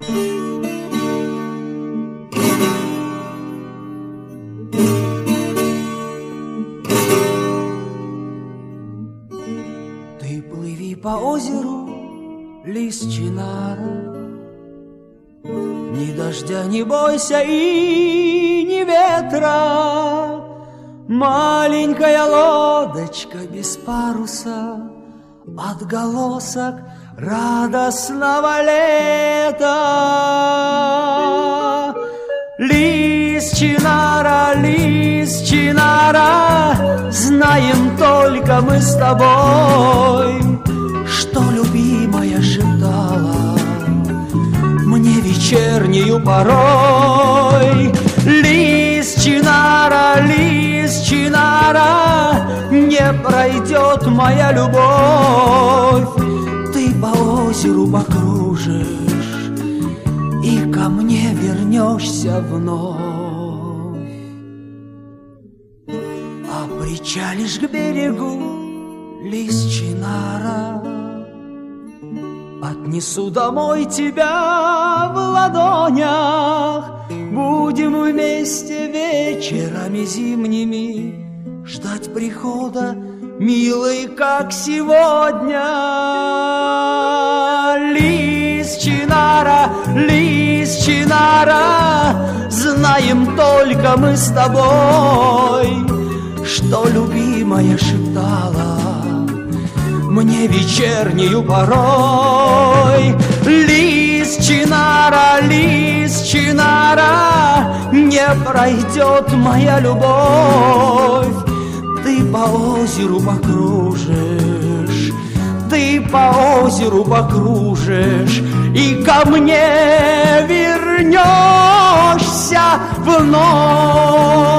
Ты плыви по озеру, лист чинара, Ни дождя не бойся и ни ветра, Маленькая лодочка без паруса, Отголосок радостного лета. Чинара, лист чинара, Знаем только мы с тобой, Что любимая шептала Мне вечернюю порой. Лист чинара, лист чинара, Не пройдет моя любовь, Ты по озеру покружишь И ко мне вернешься вновь. Причалишь к берегу, лист чинара, Отнесу домой тебя в ладонях, Будем вместе вечерами зимними Ждать прихода, милый, как сегодня. Лист чинара, лист чинара, Знаем только мы с тобой, Что любимая шептала мне вечернюю порой. Лист чинара, лист чинара, не пройдет моя любовь. Ты по озеру покружишь, ты по озеру покружишь, и ко мне вернешься вновь.